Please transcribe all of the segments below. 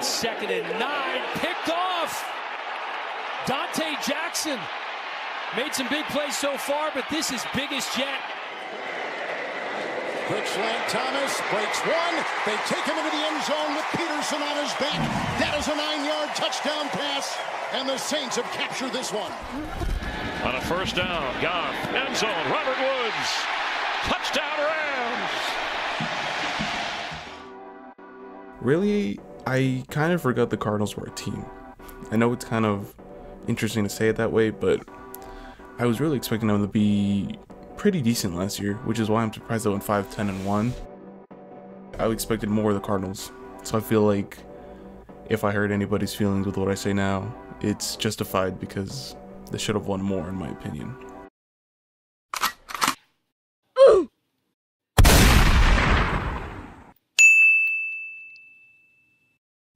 on second and nine. Picked off. Donte Jackson made some big plays so far, but this is biggest yet. Quick slant, Thomas breaks one. They take him into the end zone with Peterson on his back. That is a nine-yard touchdown pass, and the Saints have captured this one. On a first down, Goff, end zone, Robert Woods, touchdown Rams. Really, I kind of forgot the Cardinals were a team. I know it's kind of interesting to say it that way, but I was really expecting them to be pretty decent last year, which is why I'm surprised they went 5 10 and 1. I expected more of the Cardinals, so I feel like if I hurt anybody's feelings with what I say now, it's justified because they should have won more, in my opinion.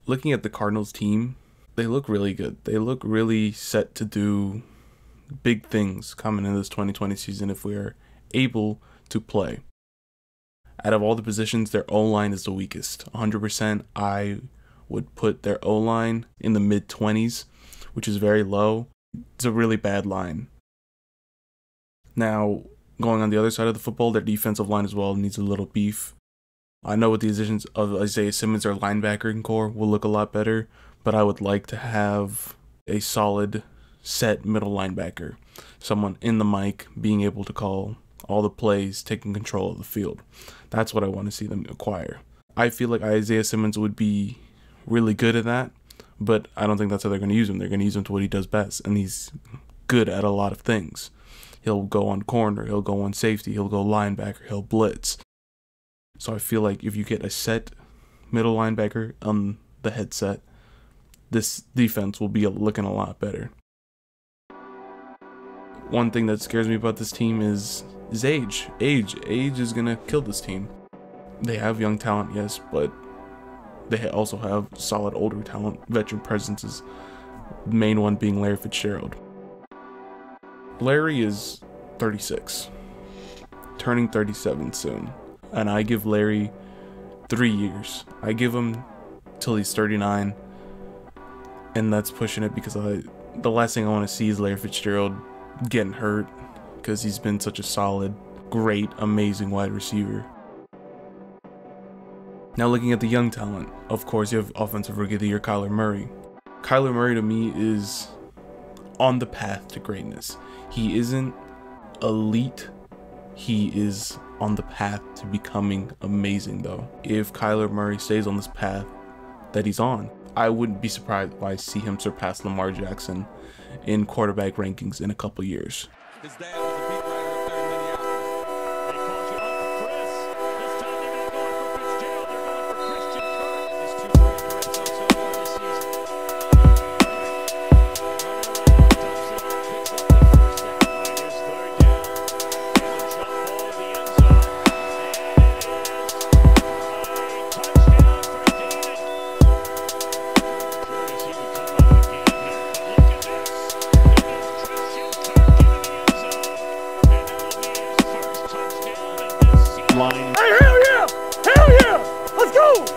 Looking at the Cardinals team, they look really good. They look really set to do big things coming in this 2020 season if we are able to play. Out of all the positions, their O line is the weakest. 100%, I would put their O line in the mid 20s, which is very low. It's a really bad line. Now, going on the other side of the football, their defensive line as well needs a little beef. I know with the additions of Isaiah Simmons, their linebacker corps will look a lot better, but I would like to have a solid set middle linebacker, someone in the mic being able to call all the plays, taking control of the field. That's what I want to see them acquire. I feel like Isaiah Simmons would be really good at that, but I don't think that's how they're going to use him. They're going to use him to what he does best, and he's good at a lot of things. He'll go on corner, he'll go on safety, he'll go linebacker, he'll blitz. So I feel like if you get a set middle linebacker on the headset, this defense will be looking a lot better. One thing that scares me about this team is is age. Age. Age is gonna kill this team. They have young talent, yes, but they also have solid older talent. Veteran presences. The main one being Larry Fitzgerald. Larry is 36, turning 37 soon and I give Larry three years. I give him till he's 39, and that's pushing it because I the last thing I want to see is Larry Fitzgerald getting hurt because he's been such a solid, great, amazing wide receiver. Now looking at the young talent, of course you have offensive rookie of the year Kyler Murray. Kyler Murray to me is on the path to greatness. He isn't elite. He is on the path to becoming amazing, though. If Kyler Murray stays on this path that he's on, I wouldn't be surprised if I see him surpass Lamar Jackson in quarterback rankings in a couple years.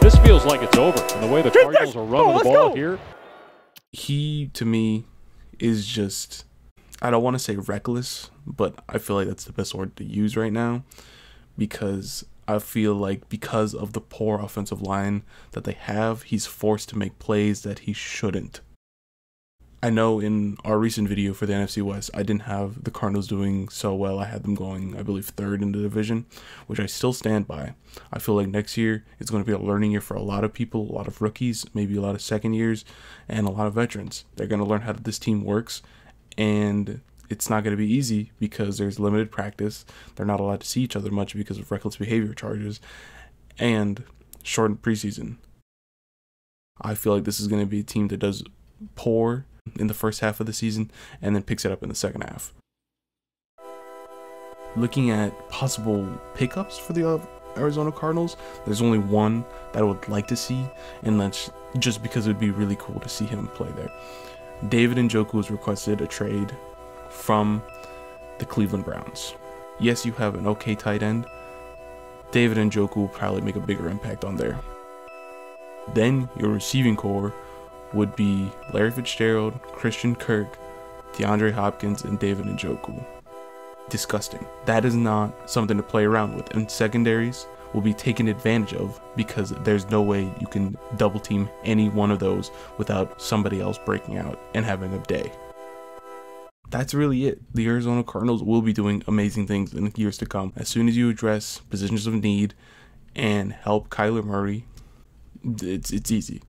This feels like it's over. And the way the Keep Cardinals are running oh, the ball go. here, He, to me, is just, I don't want to say reckless, but I feel like that's the best word to use right now because I feel like because of the poor offensive line that they have, he's forced to make plays that he shouldn't. I know in our recent video for the NFC West, I didn't have the Cardinals doing so well. I had them going, I believe, third in the division, which I still stand by. I feel like next year is going to be a learning year for a lot of people, a lot of rookies, maybe a lot of second years, and a lot of veterans. They're going to learn how this team works, and it's not going to be easy because there's limited practice. They're not allowed to see each other much because of reckless behavior charges and shortened preseason. I feel like this is going to be a team that does poor in the first half of the season and then picks it up in the second half. Looking at possible pickups for the uh, Arizona Cardinals, there's only one that I would like to see, and that's just because it would be really cool to see him play there. David and Njoku has requested a trade from the Cleveland Browns. Yes, you have an okay tight end. David and Njoku will probably make a bigger impact on there. Then your receiving corps would be Larry Fitzgerald, Christian Kirk, DeAndre Hopkins, and David Njoku. Disgusting. That is not something to play around with. And secondaries will be taken advantage of because there's no way you can double team any one of those without somebody else breaking out and having a day. That's really it. The Arizona Cardinals will be doing amazing things in the years to come. As soon as you address positions of need and help Kyler Murray, it's it's easy.